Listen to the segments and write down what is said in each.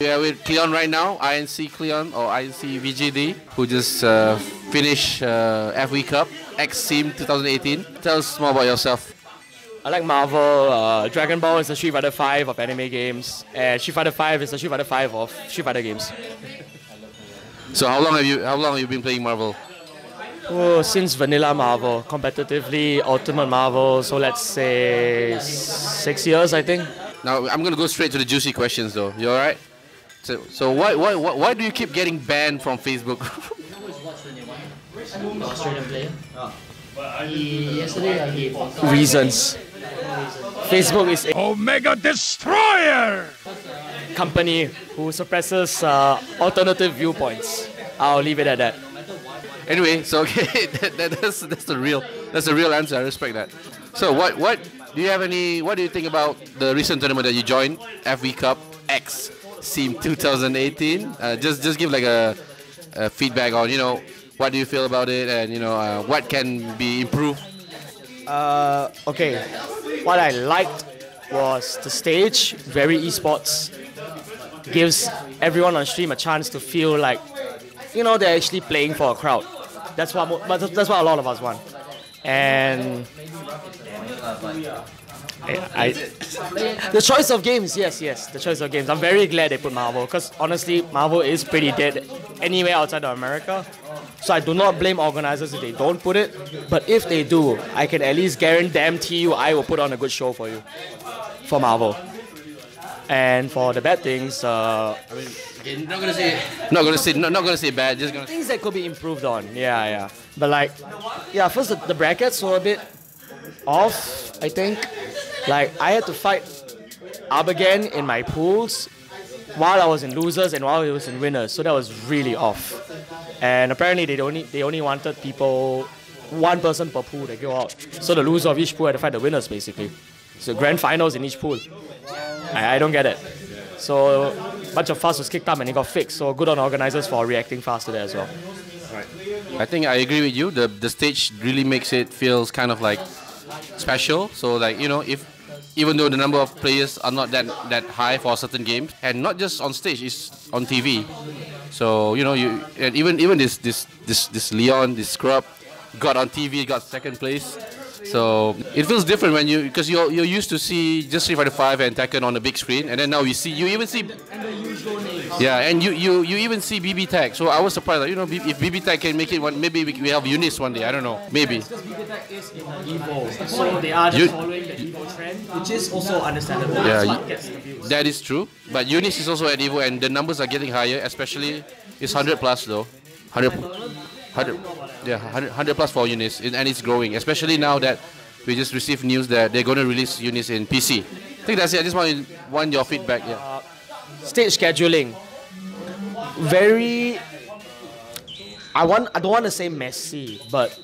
We are with Cleon right now, INC Cleon or INC VGD, who just uh, finished uh, FV Cup X SEAM 2018. Tell us more about yourself. I like Marvel. Uh, Dragon Ball is the Street Fighter 5 of anime games, and Street Fighter 5 is the Street Fighter 5 of Street Fighter games. So how long have you how long have you been playing Marvel? Oh, since Vanilla Marvel, competitively Ultimate Marvel, so let's say six years, I think. Now I'm gonna go straight to the juicy questions though. You alright? So so why, why why why do you keep getting banned from Facebook? Australian player. He, yesterday he Reasons. Facebook is a Omega Destroyer! company who suppresses uh, alternative viewpoints. I'll leave it at that. anyway, so okay, that, that, that's that's the real that's the real answer. I respect that. So what what do you have any what do you think about the recent tournament that you joined, FV Cup X SEAM 2018? Uh, just just give like a, a feedback on you know what do you feel about it and you know uh, what can be improved. Uh, okay, what I liked was the stage, very esports. Gives everyone on stream a chance to feel like, you know, they're actually playing for a crowd. That's what, that's what a lot of us want. And I, I- the choice of games, yes, yes, the choice of games. I'm very glad they put Marvel because honestly, Marvel is pretty dead anywhere outside of America. So I do not blame organizers if they don't put it. But if they do, I can at least guarantee you I will put on a good show for you, for Marvel. And for the bad things, uh, Okay, not gonna say not gonna say not, not gonna say bad. Just gonna things that could be improved on. Yeah, yeah. But like, yeah, first the, the brackets were a bit off. I think. Like I had to fight Abergan in my pools while I was in losers and while he was in winners, so that was really off. And apparently they only they only wanted people one person per pool that go out. So the loser of each pool had to fight the winners basically. So grand finals in each pool. I, I don't get it. So a bunch of fuss was kicked up and it got fixed. So good on organizers for reacting fast to that as well. I think I agree with you. The the stage really makes it feels kind of like special. So like you know if even though the number of players are not that that high for certain games, and not just on stage, it's on TV. So you know you and even even this this this this Leon this scrub got on TV, got second place. So it feels different when you because you're you're used to see just Street Fighter Five and Tekken on the big screen, and then now you see you even see yeah, and you, you, you even see BB Tag. So I was surprised. Like, you know, B- if BB Tag can make it one, maybe we, we have UNIST one day. I don't know. Maybe. Because BB Tag is in Evo. So they are You- following the Evo trend, which is also understandable. Yeah, That's what gets the. That is true. But UNIST is also at Evo, and the numbers are getting higher. Especially, it's 100 plus though. 100, 100 yeah, 100, 100 plus for and it's growing. Especially now that we just received news that they're going to release UNIST in PC. I think that's it. I just want want your feedback. Yeah. Stage scheduling. Very. I want. I don't want to say messy, but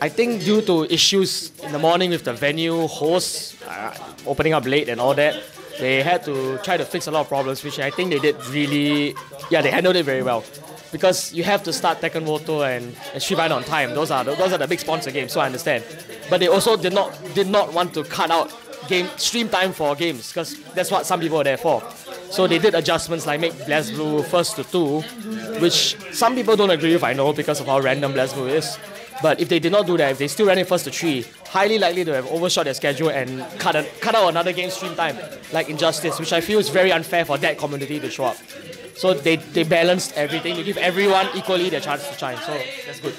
I think due to issues in the morning with the venue hosts uh, opening up late and all that, they had to try to fix a lot of problems, which I think they did really. Yeah, they handled it very well. Because you have to start Tekken Voto and, and Street Fighter on time. Those are the, those are the big sponsor games, so I understand. But they also did not did not want to cut out game stream time for games because that's what some people are there for. So they did adjustments like make BlazBlue first to two, which some people don't agree with, I know, because of how random BlazBlue is. But if they did not do that, if they still ran it first to three, highly likely to have overshot their schedule and cut, a, cut out another game stream time, like Injustice, which I feel is very unfair for that community to show up. So they, they balanced everything. They give everyone equally their chance to shine. So that's good.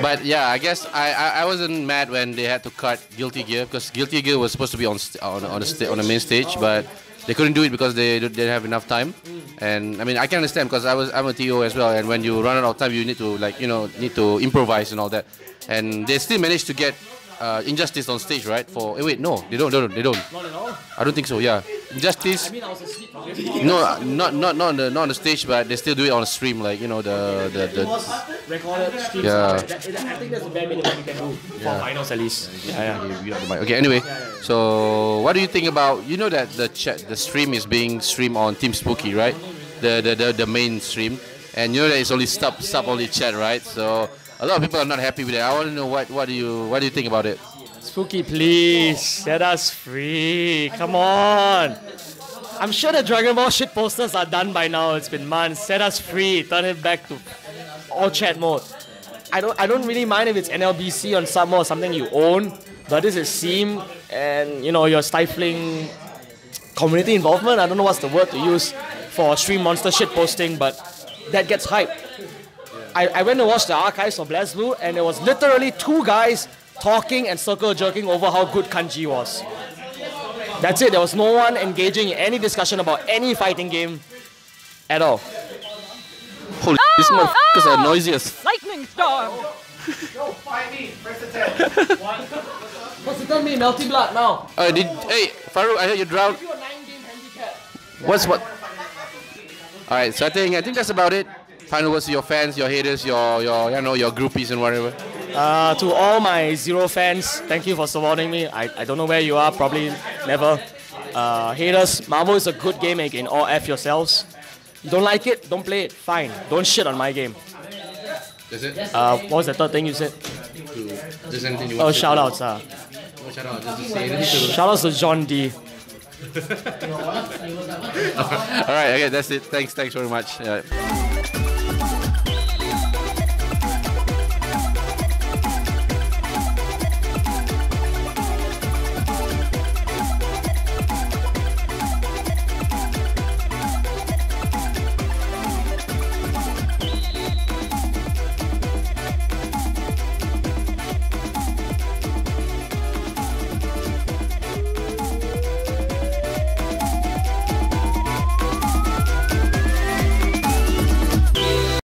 But yeah, I guess I, I, I wasn't mad when they had to cut Guilty Gear because Guilty Gear was supposed to be on st- on on the, sta- on the main stage, but they couldn't do it because they didn't have enough time. And I mean, I can understand because I was I'm a TO as well, and when you run out of time, you need to like you know need to improvise and all that. And they still managed to get uh, Injustice on stage, right? For eh, wait, no, they don't, they don't, they don't. Not at all. I don't think so. Yeah, Injustice. I mean, I was asleep. No, uh, not not not on the not on the stage, but they still do it on a stream, like you know the the, the recorded streams. Yeah. That, that- I think that's the bare minimum you can do for finals at least. Yeah, yeah. You- you have the mic. Okay. Anyway, so what do you think about you know that the chat the stream is being streamed on Team Spooky, right? The the the, the main stream, and you know that it's only sub sub only chat, right? So a lot of people are not happy with it. I want to know what what do you what do you think about it? Spooky, please set us free. Come on. I'm sure the Dragon Ball shit posters are done by now. It's been months. Set us free. Turn it back to all chat mode. I don't I don't really mind if it's NLBC on some or something you own, but this is Seam and you know you're stifling community involvement. I don't know what's the word to use for stream monster shit posting, but that gets hype. I, I went to watch the archives of BlazBlue and there was literally two guys talking and circle jerking over how good Kanji was. That's it. There was no one engaging in any discussion about any fighting game at all. Holy, these motherfuckers are noisy as Lightning storm! What's it tell me? Melty blood now. Uh, did, hey, Farouk, I heard you drowned. What's what? All right, so I think I think that's about it. Final words to your fans, your haters, your your you know your groupies and whatever. Uh, to all my Zero fans, thank you for supporting me. I, I don't know where you are, probably never. Uh, haters, Marvel is a good game and you can all F yourselves. You don't like it, don't play it, fine. Don't shit on my game. That's it. Uh, what was the third thing you said? You Oh, want to shout outs. Uh. Oh, shout out. Just, just say to. Shout outs to John D. All right, okay, that's it. Thanks, thanks very much.